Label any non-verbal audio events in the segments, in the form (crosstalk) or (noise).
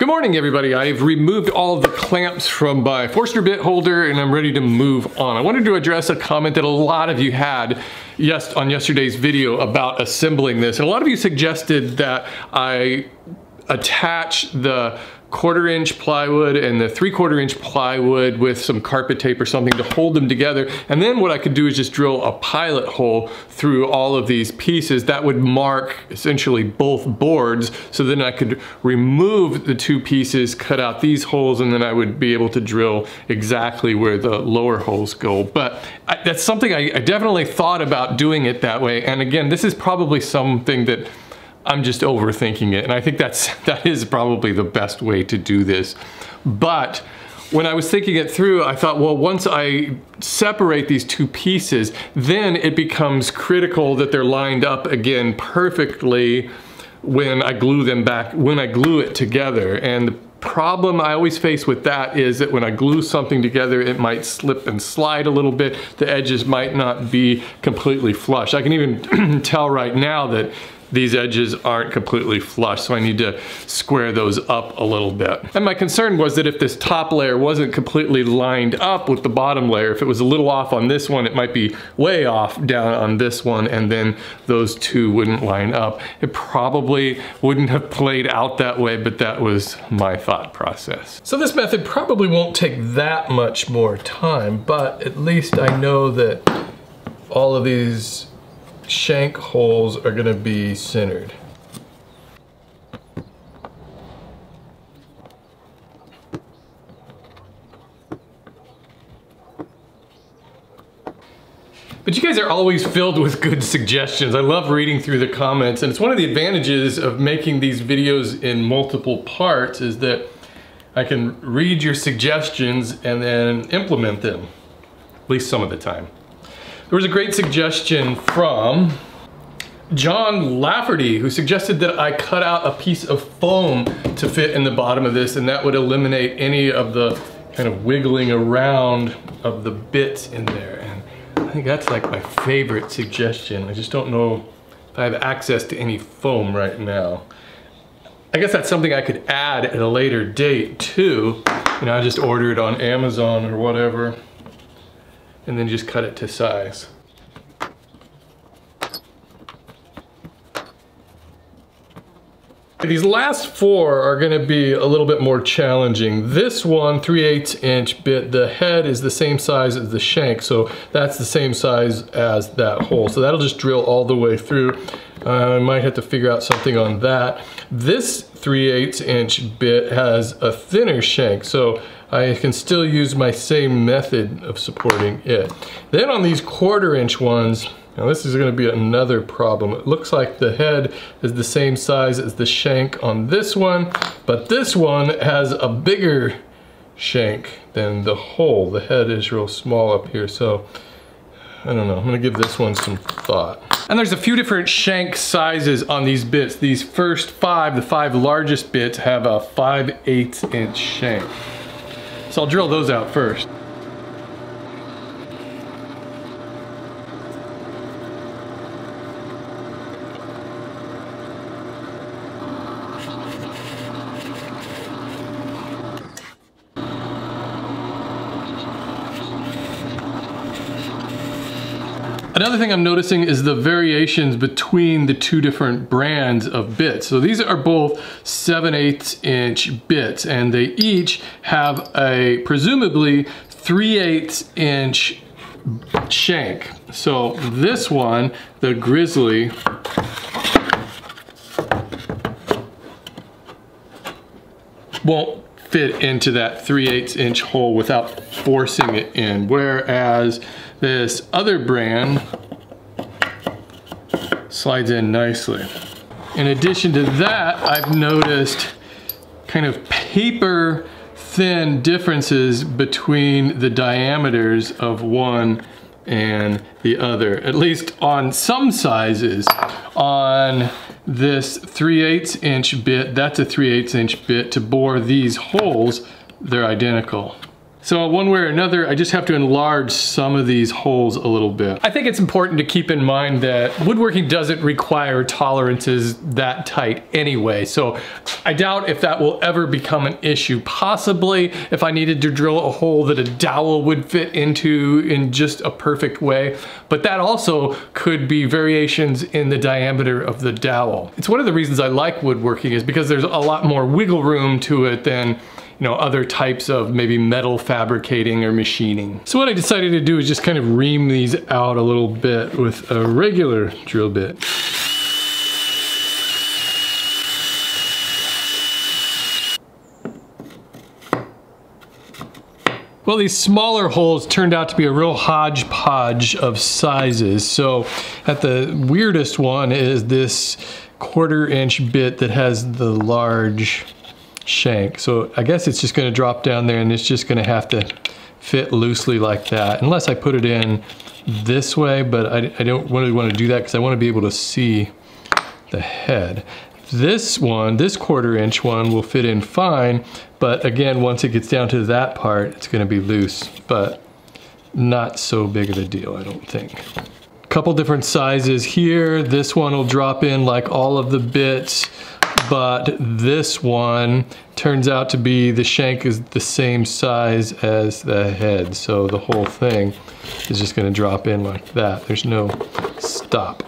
Good morning everybody. I've removed all the clamps from my Forstner bit holder and I'm ready to move on. I wanted to address a comment that a lot of you had yes, on yesterday's video about assembling this. And a lot of you suggested that I attach the quarter inch plywood and the three quarter inch plywood with some carpet tape or something to hold them together. And then what I could do is just drill a pilot hole through all of these pieces that would mark essentially both boards. So then I could remove the two pieces, cut out these holes, and then I would be able to drill exactly where the lower holes go. But I, that's something I, I definitely thought about doing it that way. And again, this is probably something that I'm just overthinking it. And I think that's, (laughs) that is probably the best way to do this. But when I was thinking it through, I thought, well, once I separate these two pieces, then it becomes critical that they're lined up again perfectly when I glue them back, when I glue it together. And the problem I always face with that is that when I glue something together, it might slip and slide a little bit. The edges might not be completely flush. I can even (clears throat) tell right now that these edges aren't completely flush, so I need to square those up a little bit. And my concern was that if this top layer wasn't completely lined up with the bottom layer, if it was a little off on this one, it might be way off down on this one, and then those two wouldn't line up. It probably wouldn't have played out that way, but that was my thought process. So this method probably won't take that much more time, but at least I know that all of these shank holes are going to be centered. But you guys are always filled with good suggestions. I love reading through the comments and it's one of the advantages of making these videos in multiple parts is that I can read your suggestions and then implement them, at least some of the time. There was a great suggestion from John Lafferty who suggested that I cut out a piece of foam to fit in the bottom of this and that would eliminate any of the kind of wiggling around of the bits in there. And I think that's like my favorite suggestion. I just don't know if I have access to any foam right now. I guess that's something I could add at a later date too. You know, I just order it on Amazon or whatever and then just cut it to size. These last four are gonna be a little bit more challenging. This one, 3 8 inch bit, the head is the same size as the shank, so that's the same size as that hole. So that'll just drill all the way through. Uh, I might have to figure out something on that. This 3 8 inch bit has a thinner shank, so I can still use my same method of supporting it. Then on these quarter inch ones, now this is gonna be another problem. It looks like the head is the same size as the shank on this one, but this one has a bigger shank than the hole. The head is real small up here, so I don't know. I'm gonna give this one some thought. And there's a few different shank sizes on these bits. These first five, the five largest bits, have a 5 8 inch shank. So I'll drill those out first. Another thing I'm noticing is the variations between the two different brands of bits. So these are both 7 8 inch bits and they each have a presumably 3 8 inch shank. So this one, the Grizzly, won't fit into that 3 8 inch hole without forcing it in. Whereas this other brand slides in nicely. In addition to that, I've noticed kind of paper thin differences between the diameters of one and the other, at least on some sizes. On this 3 8 inch bit, that's a 3 8 inch bit, to bore these holes, they're identical. So one way or another, I just have to enlarge some of these holes a little bit. I think it's important to keep in mind that woodworking doesn't require tolerances that tight anyway. So I doubt if that will ever become an issue. Possibly if I needed to drill a hole that a dowel would fit into in just a perfect way. But that also could be variations in the diameter of the dowel. It's one of the reasons I like woodworking is because there's a lot more wiggle room to it than you know, other types of maybe metal fabricating or machining. So what I decided to do is just kind of ream these out a little bit with a regular drill bit. Well, these smaller holes turned out to be a real hodgepodge of sizes. So at the weirdest one is this quarter inch bit that has the large shank. So I guess it's just gonna drop down there and it's just gonna have to fit loosely like that, unless I put it in this way, but I, I don't really wanna do that because I wanna be able to see the head. This one, this quarter inch one will fit in fine, but again, once it gets down to that part, it's gonna be loose, but not so big of a deal, I don't think. Couple different sizes here. This one will drop in like all of the bits but this one turns out to be the shank is the same size as the head so the whole thing is just going to drop in like that. There's no stop.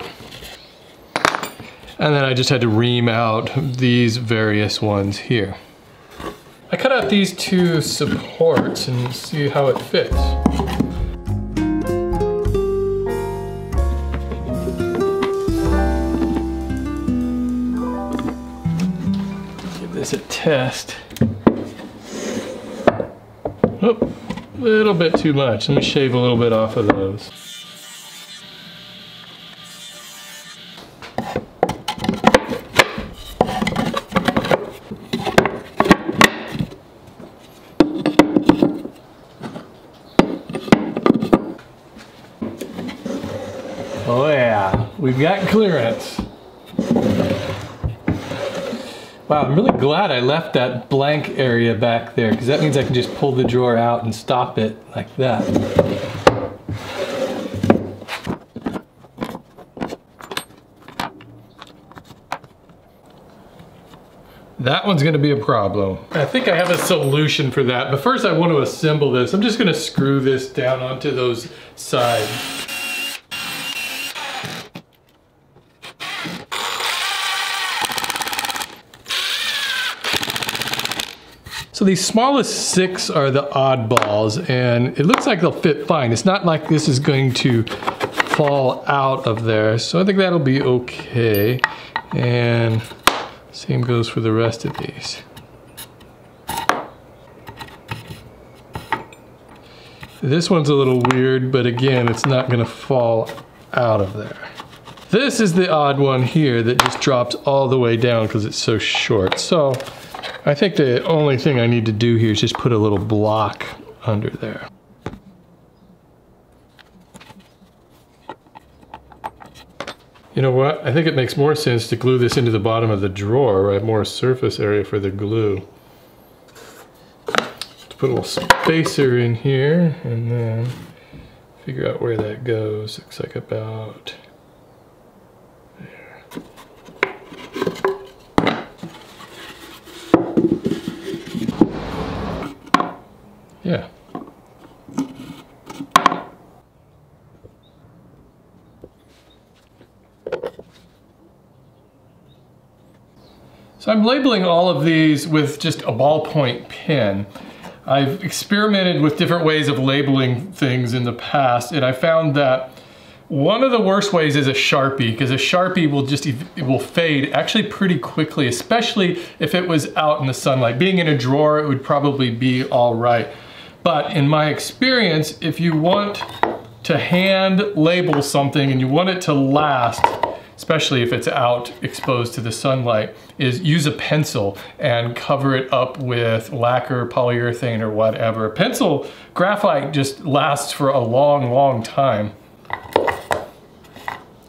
And then I just had to ream out these various ones here. I cut out these two supports and see how it fits test. A little bit too much. Let me shave a little bit off of those. Oh yeah, we've got clearance. Wow, I'm really glad I left that blank area back there because that means I can just pull the drawer out and stop it like that. That one's gonna be a problem. I think I have a solution for that, but first I want to assemble this. I'm just gonna screw this down onto those sides. So these smallest six are the oddballs and it looks like they'll fit fine. It's not like this is going to fall out of there. So I think that'll be okay. And same goes for the rest of these. This one's a little weird, but again, it's not gonna fall out of there. This is the odd one here that just drops all the way down because it's so short. So I think the only thing I need to do here is just put a little block under there. You know what? I think it makes more sense to glue this into the bottom of the drawer, right? More surface area for the glue. Let's put a little spacer in here and then figure out where that goes. Looks like about Yeah. So I'm labeling all of these with just a ballpoint pen. I've experimented with different ways of labeling things in the past and I found that one of the worst ways is a Sharpie because a Sharpie will just it will fade actually pretty quickly, especially if it was out in the sunlight. Being in a drawer, it would probably be all right. But in my experience, if you want to hand label something and you want it to last, especially if it's out exposed to the sunlight, is use a pencil and cover it up with lacquer, polyurethane, or whatever. Pencil graphite just lasts for a long, long time.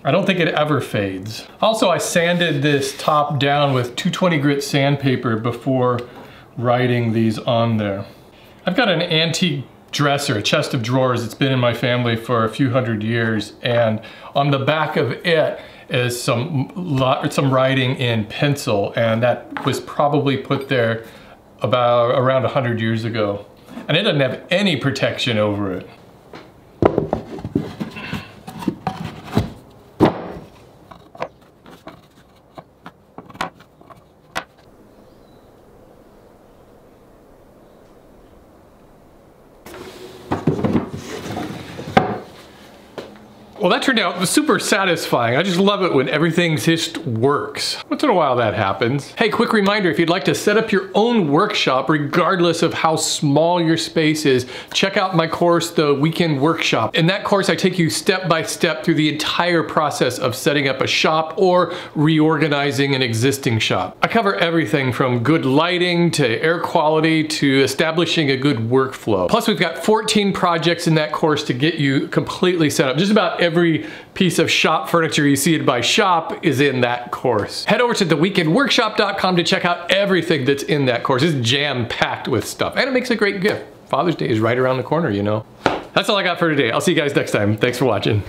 I don't think it ever fades. Also, I sanded this top down with 220 grit sandpaper before writing these on there. I've got an antique dresser, a chest of drawers. It's been in my family for a few hundred years. And on the back of it is some, some writing in pencil. And that was probably put there about around 100 years ago. And it doesn't have any protection over it. Well, that turned out super satisfying. I just love it when everything just works. Once in a while that happens. Hey, quick reminder, if you'd like to set up your own workshop, regardless of how small your space is, check out my course, The Weekend Workshop. In that course, I take you step by step through the entire process of setting up a shop or reorganizing an existing shop. I cover everything from good lighting to air quality to establishing a good workflow. Plus, we've got 14 projects in that course to get you completely set up. Just about every every piece of shop furniture you see at my shop is in that course. Head over to theweekendworkshop.com to check out everything that's in that course. It's jam-packed with stuff and it makes a great gift. Father's Day is right around the corner, you know. That's all I got for today. I'll see you guys next time. Thanks for watching.